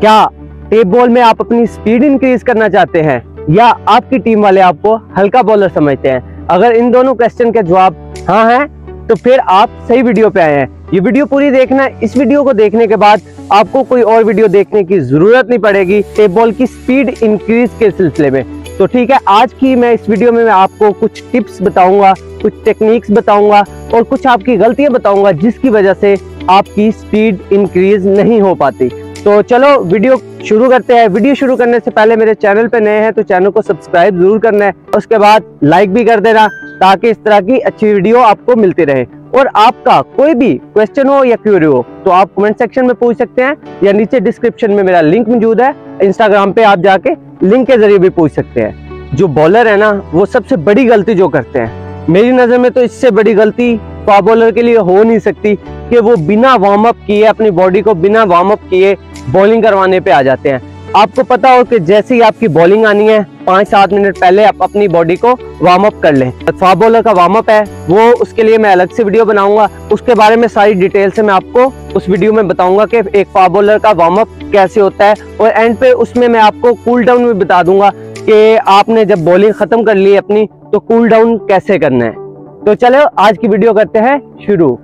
क्या tape ball में आप अपनी स्पीड इंक्रीज करना चाहते हैं? या आपकी टीम वाले आपको हल्का बॉलर समझते हैं? अगर इन दोनों क्वेश्चन के जवाब हाँ है तो फिर आप सही वीडियो पे आए हैं। ये वीडियो पूरी देखना, इस वीडियो को देखने के बाद आपको कोई और वीडियो देखने की ज़रूरत नहीं पड़ेगी टेप बॉल की स्पीड इंक्रीज के सिलसिले में। तो ठीक है, आज की मैं इस वीडियो में मैं आपको कुछ टिप्स बताऊँगा, कुछ टेक्निक्स बताऊँगा और कुछ आपकी गलतियाँ बताऊँगा जिसकी वजह से आपकी स्पीड इंक्रीज नहीं हो पाती। तो चलो वीडियो शुरू करते हैं। वीडियो शुरू करने से पहले मेरे चैनल पे नए हैं तो चैनल को सब्सक्राइब ज़रूर करना है। उसके बाद लाइक भी कर देना, ताकि इस तरह की अच्छी वीडियो आपको मिलती रहे। और आपका कोई भी क्वेश्चन हो या क्यूरी हो तो आप कमेंट सेक्शन में पूछ सकते हैं, या नीचे डिस्क्रिप्शन में मेरा लिंक मौजूद है। इंस्टाग्राम पे आप जाके लिंक के ज़रिए भी पूछ सकते हैं। जो बॉलर है ना, वो सबसे बड़ी गलती जो करते हैं। मेरी नज़र में तो इससे बड़ी गलती फास्ट बॉलर के लिए हो नहीं सकती, कि वो बिना वार्म अप किए, अपनी बॉडी को बिना वार्म अप किए बॉलिंग करवाने पे आ जाते हैं। आपको पता हो कि जैसे ही आपकी बॉलिंग आनी है, पाँच सात मिनट पहले आप अपनी बॉडी को वार्म अप कर लें। फास्ट बॉलर का वार्म अप है, वो उसके लिए मैं अलग से वीडियो बनाऊँगा। उसके बारे में सारी डिटेल से मैं आपको उस वीडियो में बताऊँगा कि एक फास्ट बॉलर का वार्म अप कैसे होता है। और एंड पे उसमें मैं आपको कूल डाउन भी बता दूँगा कि आपने जब बॉलिंग खत्म कर ली अपनी तो कूल डाउन कैसे करना है। तो चलो, आज की वीडियो करते हैं शुरू।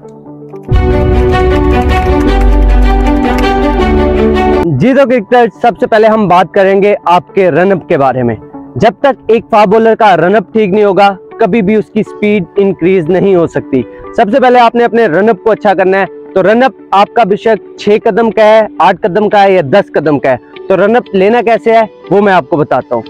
जी तो क्रिकेटर सबसे पहले हम बात करेंगे आपके रनअप के बारे में। जब तक एक फास्ट बॉलर का रनअप ठीक नहीं होगा, कभी भी उसकी स्पीड इंक्रीज नहीं हो सकती। सबसे पहले आपने अपने रनअप को अच्छा करना है। तो रनअप आपका बेशक छह कदम का है, आठ कदम का है या दस कदम का है। तो रनअप लेना कैसे है, वो मैं आपको बताता हूँ।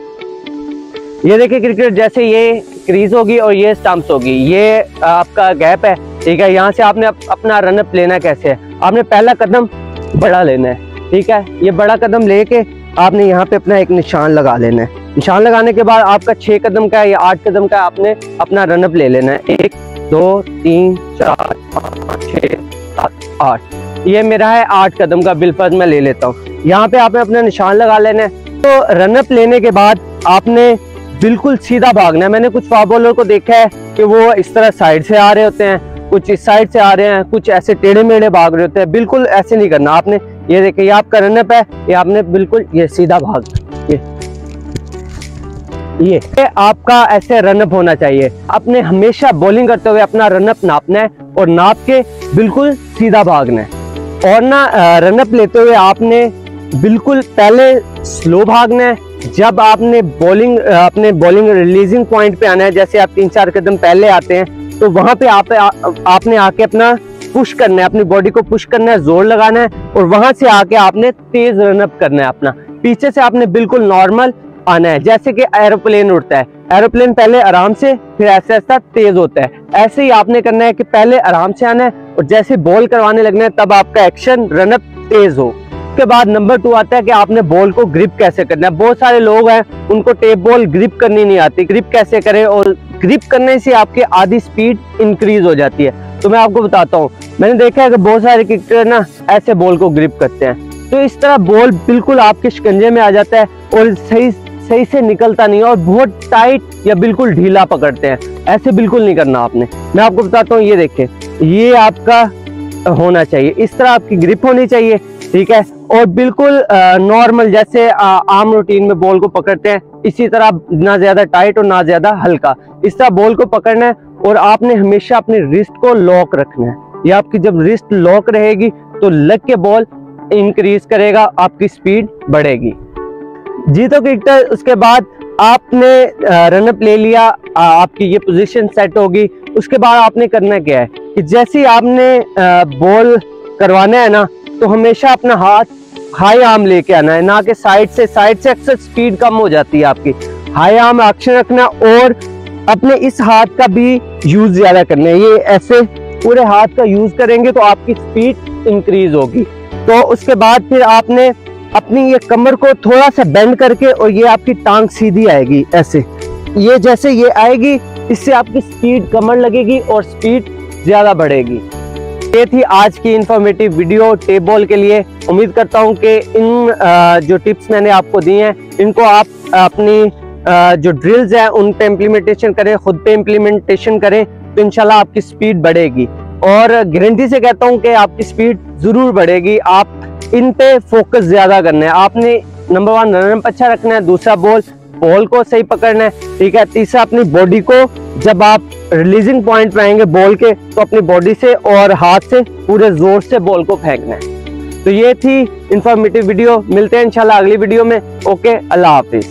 ये देखिए क्रिकेट जैसे ये क्रीज होगी और ये स्टम्प्स होगी, ये आपका गैप है। ठीक है, यहाँ से आपने अपना रनअप लेना कैसे है। आपने पहला कदम बड़ा लेना है। ठीक है? ये बड़ा कदम लेके आपने यहाँ पे अपना एक निशान लगा लेना है। निशान लगाने के बाद आपका छह कदम का है, या आठ कदम का आपने अपना रनअप ले लेना है। एक, दो, तीन, चार, पाँच छः सात, आठ। ये मेरा है आठ कदम का बिलफर्ज मैं ले लेता हूँ। यहाँ पे आपने अपना निशान लगा लेना है। तो रनअप लेने के बाद आपने बिल्कुल सीधा भागना है। मैंने कुछ फास्ट बॉलर को देखा है कि वो इस तरह साइड से आ रहे होते हैं, कुछ इस साइड से आ रहे हैं, कुछ ऐसे टेढ़े मेढ़े भाग रहे होते हैं। बिल्कुल ऐसे नहीं करना। आपने ये देखे ये आपका रनअप है। ये आपने बिल्कुल ये सीधा भाग। ये ये आपका ऐसे रनअप होना चाहिए। आपने हमेशा बॉलिंग करते हुए अपना रनअप नापना है और नाप के बिल्कुल सीधा भागना है। और ना रनअप लेते हुए आपने बिल्कुल पहले स्लो भागना है। जब आपने बॉलिंग अपने बॉलिंग रिलीजिंग पॉइंट पे आना है जैसे आप तीन चार कदम पहले आते हैं तो वहाँ पे आप आ, आपने आके अपना पुश करना है, अपनी बॉडी को पुश करना है, ज़ोर लगाना है और वहाँ से आके आपने तेज रनअप करना है अपना। पीछे से आपने बिल्कुल नॉर्मल आना है, जैसे कि एरोप्लेन उड़ता है। एरोप्लेन पहले आराम से, फिर ऐसा ऐसा तेज होता है। ऐसे ही आपने करना है कि पहले आराम से आना है और जैसे बॉल करवाने लगना है, तब आपका एक्शन रनअप तेज हो। उसके बाद नंबर टू आता है कि आपने बॉल को ग्रिप कैसे करना है। बहुत सारे लोग हैं, उनको टेप बॉल ग्रिप करनी नहीं आती। ग्रिप कैसे करें? और ग्रिप करने से आपकी आधी स्पीड इंक्रीज हो जाती है। तो मैं आपको बताता हूँ मैंने देखा है कि बहुत सारे क्रिकेटर ना ऐसे बॉल को ग्रिप करते हैं। तो इस तरह बॉल बिल्कुल आपके शिकंजे में आ जाता है और सही सही से निकलता नहीं और बहुत टाइट या बिल्कुल ढीला पकड़ते हैं। ऐसे बिल्कुल नहीं करना आपने। मैं आपको बताता हूँ ये देखें। ये आपका होना चाहिए। इस तरह आपकी ग्रिप होनी चाहिए ठीक है? और बिल्कुल नॉर्मल जैसे आ, आम रूटीन में बॉल को पकड़ते हैं। इसी तरह ना ज़्यादा टाइट और ना ज़्यादा हल्का। इस तरह बॉल को पकड़ना है और आपने हमेशा अपने रिस्ट को लॉक रखना है। या आपकी जब रिस्ट लॉक रहेगी तो लग के बॉल इंक्रीज करेगा, आपकी स्पीड बढ़ेगी। जी तो क्रिकेटर उसके बाद आपने रनअप ले लिया आपकी ये पोजीशन सेट होगी। उसके बाद आपने करना क्या है कि जैसे ही आपने बॉल करवाना है ना तो हमेशा अपना हाथ हाई आर्म लेके आना है, ना कि साइड से साइड से अक्सर स्पीड कम हो जाती है आपकी। हाई आर्म एक्शन रखना और अपने इस हाथ का भी यूज़ ज़्यादा करना है। ये ऐसे पूरे हाथ का यूज़ करेंगे तो आपकी स्पीड इंक्रीज होगी। तो उसके बाद फिर आपने अपनी ये कमर को थोड़ा सा बेंड करके और ये आपकी टांग सीधी आएगी ऐसे। ये जैसे ये आएगी, इससे आपकी स्पीड कमर लगेगी और स्पीड ज़्यादा बढ़ेगी। ये थी आज की इंफॉर्मेटिव वीडियो टेप बॉल के लिए। उम्मीद करता हूँ कि इन जो टिप्स मैंने आपको दी हैं, इनको आप अपनी जो ड्रिल्स हैं, उन पे इम्प्लीमेंटेशन करें, खुद पे इम्प्लीमेंटेशन करें। तो इनशाला आपकी स्पीड बढ़ेगी। और गारंटी से कहता हूँ कि आपकी स्पीड ज़रूर बढ़ेगी। आप इन पे फोकस ज़्यादा करना है। आपने नंबर वन रनअप अच्छा रखना है। दूसरा बॉल बॉल को सही पकड़ना है। ठीक है? तीसरा अपनी बॉडी को जब आप रिलीजिंग पॉइंट पे आएँगे बॉल के तो अपनी बॉडी से और हाथ से, पूरे ज़ोर से बॉल को फेंकना है। तो ये थी इंफॉर्मेटिव वीडियो मिलते हैं इंशाल्लाह अगली वीडियो में। ओके अल्लाह हाफिज़।